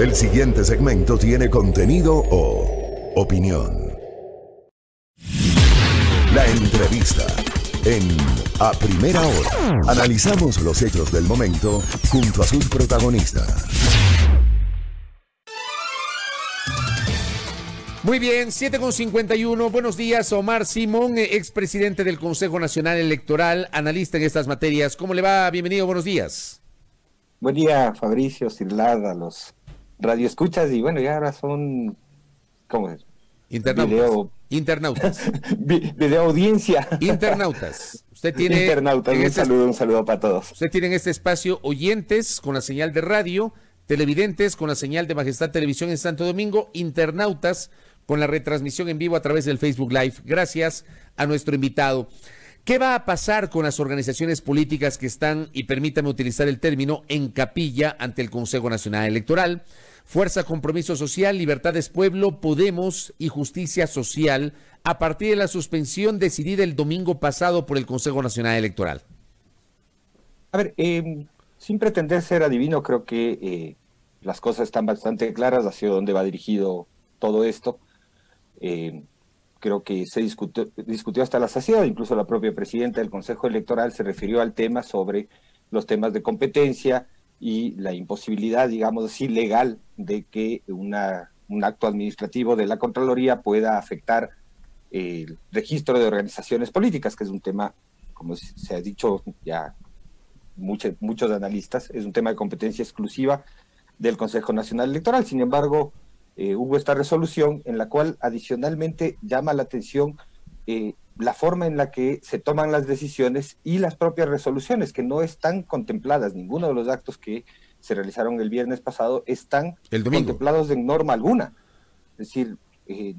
El siguiente segmento tiene contenido o opinión. La entrevista en A Primera Hora. Analizamos los hechos del momento junto a sus protagonistas. Muy bien, 7.51. Buenos días, Omar Simón, expresidente del Consejo Nacional Electoral, analista en estas materias. ¿Cómo le va? Bienvenido, buenos días. Buen día, Fabricio, Cirlada, los radioescuchas y bueno, ya ahora son, ¿cómo es? Internautas. Video, Internautas. video audiencia. Internautas. Usted tiene. Internautas, un este- saludo, un saludo para todos. Usted tiene en este espacio oyentes con la señal de radio, televidentes con la señal de Majestad Televisión en Santo Domingo, internautas con la retransmisión en vivo a través del Facebook Live. Gracias a nuestro invitado. ¿Qué va a pasar con las organizaciones políticas que están, y permítame utilizar el término, en capilla ante el Consejo Nacional Electoral? Fuerza Compromiso Social, Libertades Pueblo, Podemos y Justicia Social, a partir de la suspensión decidida el domingo pasado por el Consejo Nacional Electoral. A ver, eh, sin pretender ser adivino, creo que eh, las cosas están bastante claras hacia dónde va dirigido todo esto. Eh, creo que se discutió, discutió hasta la saciedad, incluso la propia presidenta del Consejo Electoral se refirió al tema sobre los temas de competencia y la imposibilidad, digamos así, legal de que una, un acto administrativo de la Contraloría pueda afectar el registro de organizaciones políticas, que es un tema, como se ha dicho ya muchos, muchos analistas, es un tema de competencia exclusiva del Consejo Nacional Electoral. Sin embargo, eh, hubo esta resolución en la cual adicionalmente llama la atención eh, la forma en la que se toman las decisiones y las propias resoluciones, que no están contempladas, ninguno de los actos que se realizaron el viernes pasado están El contemplados en norma alguna. Es decir, eh,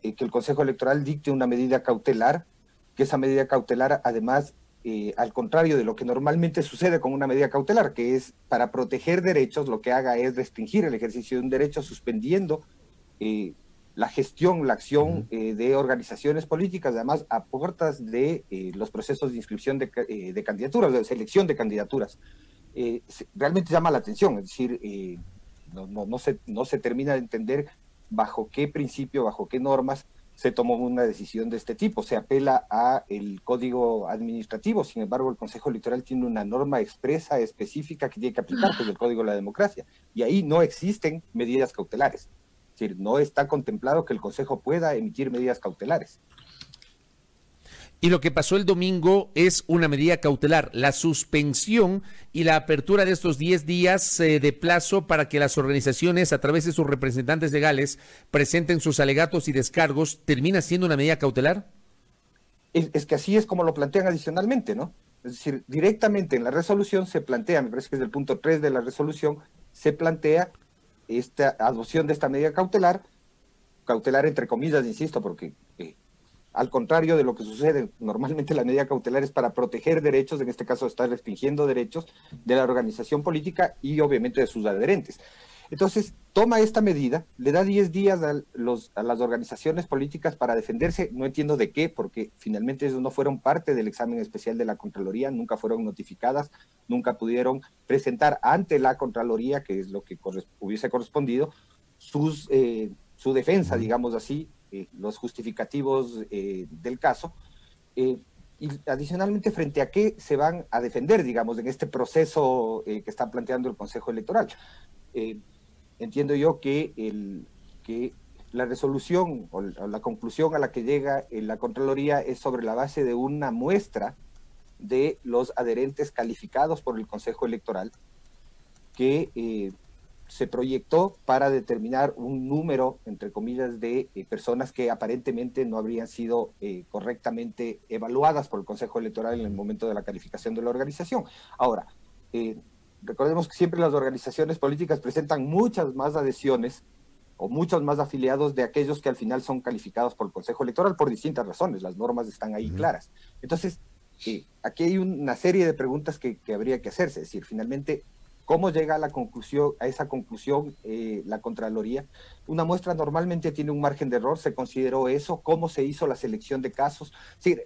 que el Consejo Electoral dicte una medida cautelar, que esa medida cautelar además eh, al contrario de lo que normalmente sucede con una medida cautelar, que es para proteger derechos, lo que haga es restringir el ejercicio de un derecho suspendiendo eh, la gestión, la acción eh, de organizaciones políticas, además a puertas de eh, los procesos de inscripción de, eh, de candidaturas, de selección de candidaturas. Realmente llama la atención, es decir, no, no, no, se, no se termina de entender bajo qué principio, bajo qué normas se tomó una decisión de este tipo. Se apela a el código administrativo, sin embargo, el Consejo Electoral tiene una norma expresa, específica que tiene que aplicar, que es el Código de la Democracia, y ahí no existen medidas cautelares. Es decir, no está contemplado que el Consejo pueda emitir medidas cautelares. Y lo que pasó el domingo es una medida cautelar, la suspensión y la apertura de estos 10 días eh, de plazo para que las organizaciones, a través de sus representantes legales, presenten sus alegatos y descargos, termina siendo una medida cautelar. Es, es que así es como lo plantean adicionalmente, ¿no? Es decir, directamente en la resolución se plantea, me parece que es el punto 3 de la resolución, se plantea esta adopción de esta medida cautelar, cautelar entre comillas, insisto, porque eh, al contrario de lo que sucede, normalmente la medida cautelar es para proteger derechos, en este caso está restringiendo derechos de la organización política y obviamente de sus adherentes. Entonces, toma esta medida, le da 10 días a, los, a las organizaciones políticas para defenderse, no entiendo de qué, porque finalmente ellos no fueron parte del examen especial de la Contraloría, nunca fueron notificadas, nunca pudieron presentar ante la Contraloría, que es lo que corres hubiese correspondido, sus, eh, su defensa, digamos así, eh, los justificativos eh, del caso. Y adicionalmente, frente a qué se van a defender, digamos, en este proceso que está planteando el Consejo Electoral. Eh, entiendo yo que, el, que la resolución o la, conclusión a la que llega en la Contraloría es sobre la base de una muestra de los adherentes calificados por el Consejo Electoral que eh, se proyectó para determinar un número, entre comillas, de eh, personas que aparentemente no habrían sido eh, correctamente evaluadas por el Consejo Electoral en el momento de la calificación de la organización. Ahora, eh, recordemos que siempre las organizaciones políticas presentan muchas más adhesiones o muchos más afiliados de aquellos que al final son calificados por el Consejo Electoral por distintas razones. Las normas están ahí claras. Entonces, eh, aquí hay una serie de preguntas que, que habría que hacerse. Es decir, finalmente, ¿Cómo llega a, la conclusión, a esa conclusión eh, la Contraloría? Una muestra normalmente tiene un margen de error, se consideró eso, cómo se hizo la selección de casos. Sí,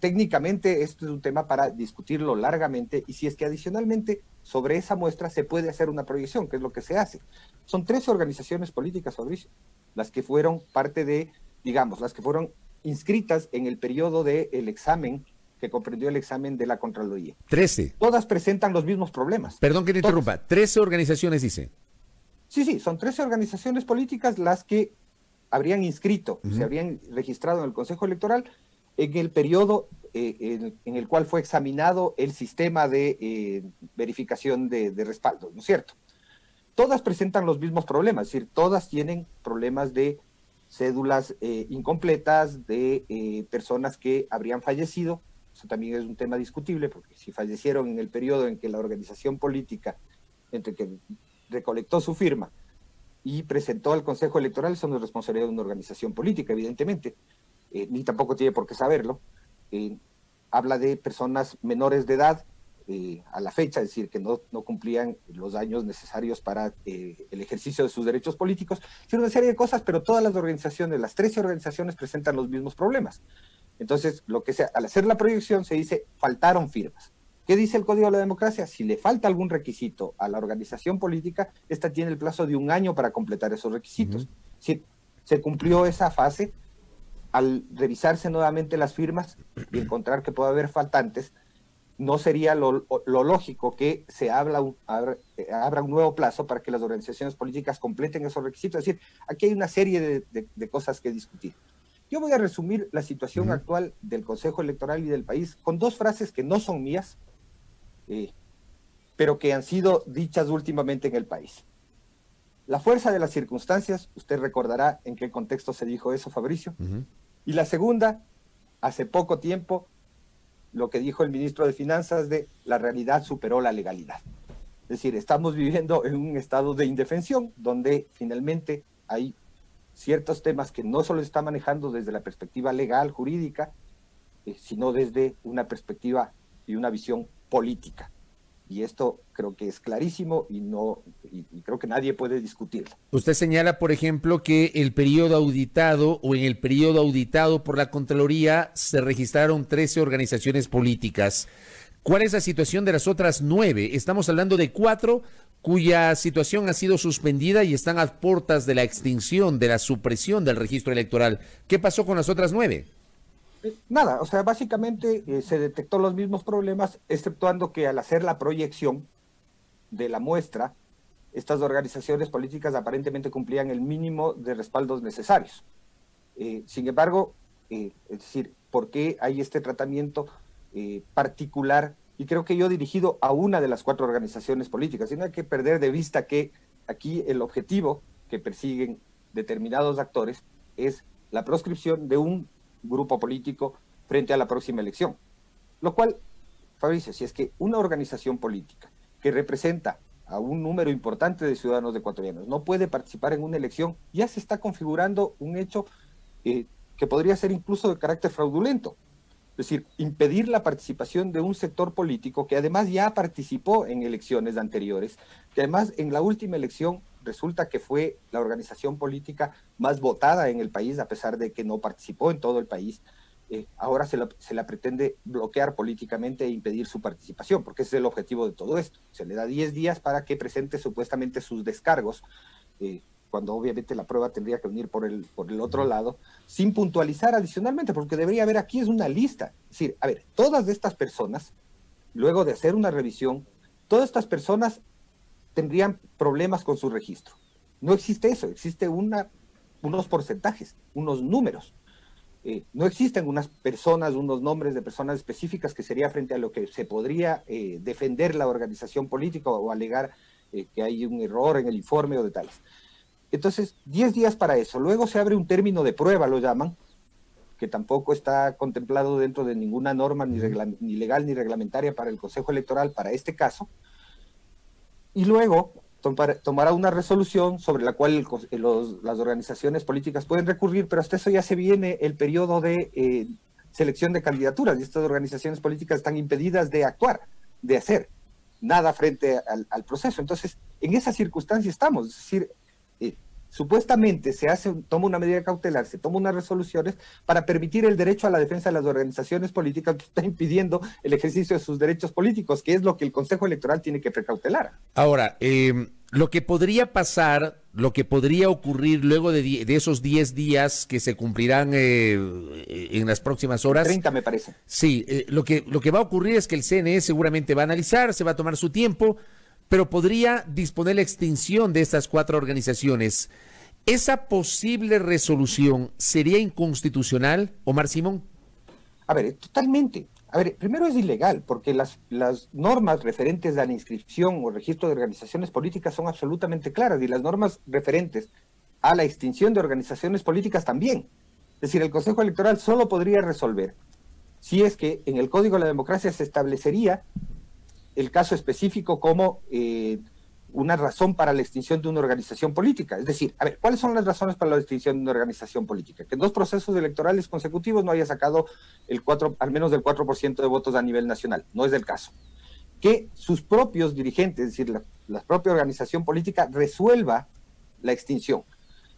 Técnicamente esto es un tema para discutirlo largamente y si es que adicionalmente sobre esa muestra se puede hacer una proyección, que es lo que se hace. Son tres organizaciones políticas, Fabricio, las que fueron parte de, digamos, las que fueron inscritas en el periodo del examen que comprendió el examen de la Contraloría. Trece. Todas presentan los mismos problemas. Perdón que te interrumpa. Trece organizaciones, dice. Sí, sí, son trece organizaciones políticas las que habrían inscrito, se habrían registrado en el Consejo Electoral en el periodo eh, en, el cual fue examinado el sistema de eh, verificación de, respaldo, ¿no es cierto? Todas presentan los mismos problemas, es decir, todas tienen problemas de cédulas eh, incompletas, de personas que habrían fallecido, eso también es un tema discutible, porque si fallecieron en el periodo en que la organización política, entre que recolectó su firma y presentó al Consejo Electoral, eso no es responsabilidad de una organización política, evidentemente, eh, ni tampoco tiene por qué saberlo. Eh, habla de personas menores de edad eh, a la fecha, es decir, que no, no cumplían los años necesarios para el ejercicio de sus derechos políticos, sino una serie de cosas, pero todas las organizaciones, las 13 organizaciones presentan los mismos problemas. Entonces, lo que sea, al hacer la proyección se dice faltaron firmas. ¿Qué dice el Código de la Democracia? Si le falta algún requisito a la organización política, esta tiene el plazo de un año para completar esos requisitos. Si se cumplió esa fase, al revisarse nuevamente las firmas y encontrar que puede haber faltantes, no sería lo, lógico que se abra un, abra, un nuevo plazo para que las organizaciones políticas completen esos requisitos. Es decir, aquí hay una serie de cosas que discutir. Yo voy a resumir la situación actual del Consejo Electoral y del país con dos frases que no son mías, eh, pero que han sido dichas últimamente en el país. La fuerza de las circunstancias, usted recordará en qué contexto se dijo eso, Fabricio. Y la segunda, hace poco tiempo, lo que dijo el ministro de Finanzas de la realidad superó la legalidad. Es decir, estamos viviendo en un estado de indefensión donde finalmente hay ciertos temas que no solo está manejando desde la perspectiva legal, jurídica, eh, sino desde una perspectiva y una visión política. Y esto creo que es clarísimo y no creo que nadie puede discutirlo. Usted señala, por ejemplo, que el periodo auditado o en el periodo auditado por la Contraloría se registraron 13 organizaciones políticas. ¿Cuál es la situación de las otras nueve? Estamos hablando de cuatro cuya situación ha sido suspendida y están a puertas de la extinción, de la supresión del registro electoral. ¿Qué pasó con las otras nueve? Eh, nada, o sea, básicamente eh, se detectó los mismos problemas, exceptuando que al hacer la proyección de la muestra, estas organizaciones políticas aparentemente cumplían el mínimo de respaldos necesarios. Eh, sin embargo, es decir, ¿por qué hay este tratamiento particular y creo que yo dirigido a una de las cuatro organizaciones políticas. Y no hay que perder de vista que aquí el objetivo que persiguen determinados actores es la proscripción de un grupo político frente a la próxima elección. Lo cual, Fabricio, si es que una organización política que representa a un número importante de ciudadanos ecuatorianos no puede participar en una elección, ya se está configurando un hecho eh, que podría ser incluso de carácter fraudulento. Es decir, impedir la participación de un sector político que además ya participó en elecciones anteriores, que además en la última elección resulta que fue la organización política más votada en el país, a pesar de que no participó en todo el país. Eh, ahora se, la pretende bloquear políticamente e impedir su participación, porque ese es el objetivo de todo esto. Se le da 10 días para que presente supuestamente sus descargos. Eh, cuando obviamente la prueba tendría que venir por el, por el otro lado, sin puntualizar adicionalmente, porque debería haber aquí es una lista. Es decir, a ver, todas estas personas, luego de hacer una revisión, todas estas personas tendrían problemas con su registro. No existe eso, existe una, unos porcentajes, unos números. Eh, no existen unas personas, unos nombres de personas específicas que sería frente a lo que se podría eh, defender la organización política o alegar eh, que hay un error en el informe o de tales. Entonces, 10 días para eso. Luego se abre un término de prueba, lo llaman, que tampoco está contemplado dentro de ninguna norma ni, ni legal ni reglamentaria para el Consejo Electoral para este caso. Y luego tomará una resolución sobre la cual las organizaciones políticas pueden recurrir, pero hasta eso ya se viene el periodo de eh, selección de candidaturas y estas organizaciones políticas están impedidas de actuar, de hacer. nada frente al, proceso. Entonces, en esa circunstancia estamos, es decir, eh, supuestamente se hace, toma una medida cautelar, se toma unas resoluciones para permitir el derecho a la defensa de las organizaciones políticas que está impidiendo el ejercicio de sus derechos políticos, que es lo que el Consejo Electoral tiene que precautelar. Ahora, eh, lo que podría pasar, lo que podría ocurrir luego de, esos 10 días que se cumplirán eh, en las próximas horas. 30 me parece. Sí, eh, lo, que, lo que va a ocurrir es que el CNE seguramente va a analizar, se va a tomar su tiempo, pero podría disponer la extinción de estas cuatro organizaciones. ¿Esa posible resolución sería inconstitucional, Omar Simón? A ver, totalmente. A ver, primero es ilegal, porque las, las normas referentes a la inscripción o registro de organizaciones políticas son absolutamente claras y las normas referentes a la extinción de organizaciones políticas también. Es decir, el Consejo Electoral solo podría resolver si es que en el Código de la Democracia se establecería el caso específico como eh, una razón para la extinción de una organización política. Es decir, a ver, ¿cuáles son las razones para la extinción de una organización política? Que dos procesos electorales consecutivos no haya sacado el 4, al menos del 4% de votos a nivel nacional. No es el caso. Que sus propios dirigentes, es decir, la, la propia organización política, resuelva la extinción.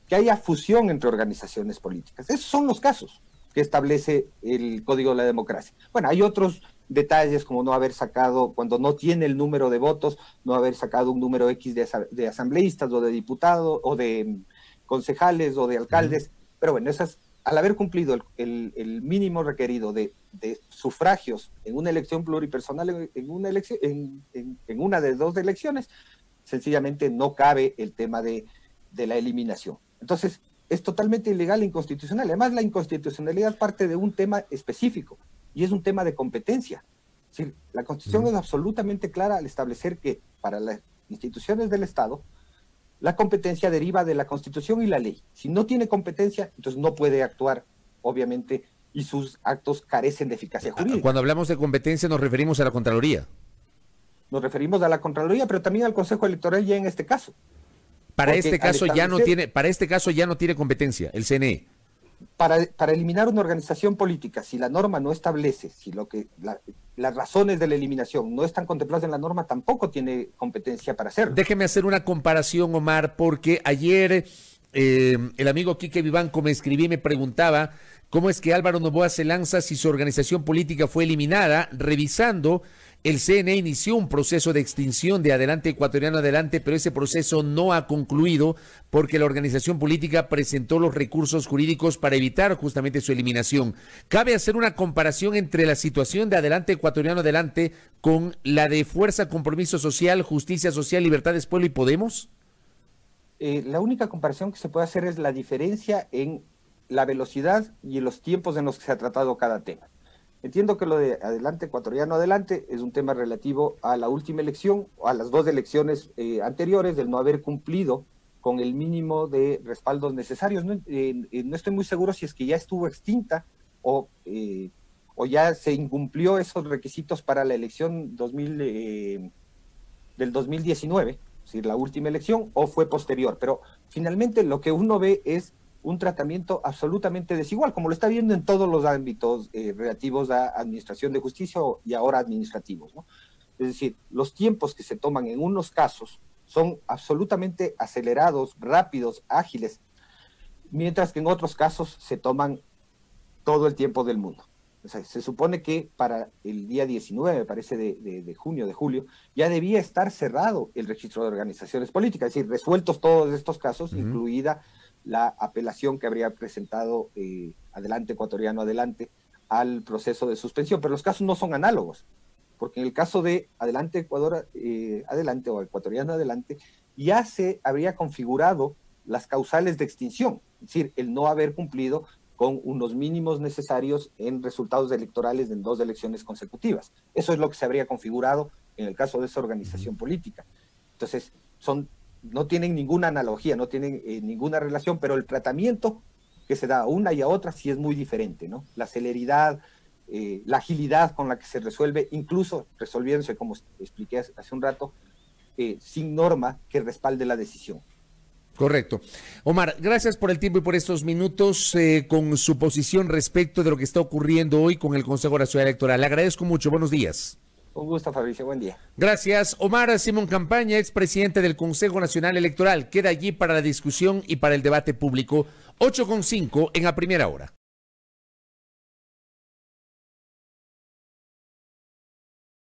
Que haya fusión entre organizaciones políticas. Esos son los casos que establece el Código de la Democracia. Bueno, hay otros detalles como no haber sacado, cuando no tiene el número de votos, no haber sacado un número X de, asambleístas o de diputados o de concejales o de alcaldes. Pero bueno, esas, al haber cumplido el, mínimo requerido de, sufragios en una elección pluripersonal, en una, elección, en, una de dos elecciones, sencillamente no cabe el tema de, de la eliminación. Entonces, es totalmente ilegal e inconstitucional. Además, la inconstitucionalidad parte de un tema específico y es un tema de competencia. la Constitución es absolutamente clara al establecer que para las instituciones del Estado, la competencia deriva de la Constitución y la ley. Si no tiene competencia, entonces no puede actuar, obviamente, y sus actos carecen de eficacia ah, jurídica. Cuando hablamos de competencia nos referimos a la Contraloría. Nos referimos a la Contraloría, pero también al Consejo Electoral ya en este caso. Para este caso ya no tiene, para este caso ya no tiene competencia el CNE para, eliminar una organización política, si la norma no establece, si lo que las razones de la eliminación no están contempladas en la norma, tampoco tiene competencia para hacerlo. Déjeme hacer una comparación, Omar, porque ayer eh, el amigo Quique Vivanco me escribí y me preguntaba cómo es que Álvaro Novoa se lanza si su organización política fue eliminada, revisando el CNE inició un proceso de extinción de Adelante Ecuatoriano Adelante, pero ese proceso no ha concluido porque la organización política presentó los recursos jurídicos para evitar justamente su eliminación. ¿Cabe hacer una comparación entre la situación de Adelante Ecuatoriano Adelante con la de Fuerza Compromiso Social, Justicia Social, Libertades Pueblo y Podemos? Eh, la única comparación que se puede hacer es la diferencia en la velocidad y en los tiempos en los que se ha tratado cada tema. Entiendo que lo de adelante, ecuatoriano adelante, es un tema relativo a la última elección, a las dos elecciones eh, anteriores, del no haber cumplido con el mínimo de respaldos necesarios. No, eh, eh, estoy muy seguro si es que ya estuvo extinta o, o ya se incumplió esos requisitos para la elección 2000, del 2019, es decir, la última elección, o fue posterior. Pero finalmente lo que uno ve es un tratamiento absolutamente desigual, como lo está viendo en todos los ámbitos eh, relativos a administración de justicia y ahora administrativos. ¿no? Es decir, los tiempos que se toman en unos casos son absolutamente acelerados, rápidos, ágiles, mientras que en otros casos se toman todo el tiempo del mundo. se supone que para el día 19, me parece, de, junio, de julio, ya debía estar cerrado el registro de organizaciones políticas, es decir, resueltos todos estos casos, incluida la apelación que habría presentado eh, Adelante Ecuatoriano Adelante al proceso de suspensión, pero los casos no son análogos, porque en el caso de Adelante Ecuador eh, Adelante o Ecuatoriano Adelante, ya se habría configurado las causales de extinción, es decir, el no haber cumplido con unos mínimos necesarios en resultados electorales en dos elecciones consecutivas. Eso es lo que se habría configurado en el caso de esa organización política. Entonces, son no tienen ninguna analogía, no tienen eh, ninguna relación, pero el tratamiento que se da a una y a otra sí es muy diferente, ¿no? La celeridad, eh, la agilidad con la que se resuelve, incluso resolviéndose, como expliqué hace un rato, eh, sin norma que respalde la decisión. Correcto. Omar, gracias por el tiempo y por estos minutos con su posición respecto de lo que está ocurriendo hoy con el Consejo Nacional Electoral. Le agradezco mucho. Buenos días. Un gusto, Fabricio. Buen día. Gracias. Omar Simón Campaña, expresidente del Consejo Nacional Electoral, queda allí para la discusión y para el debate público. 8.5 en la primera hora.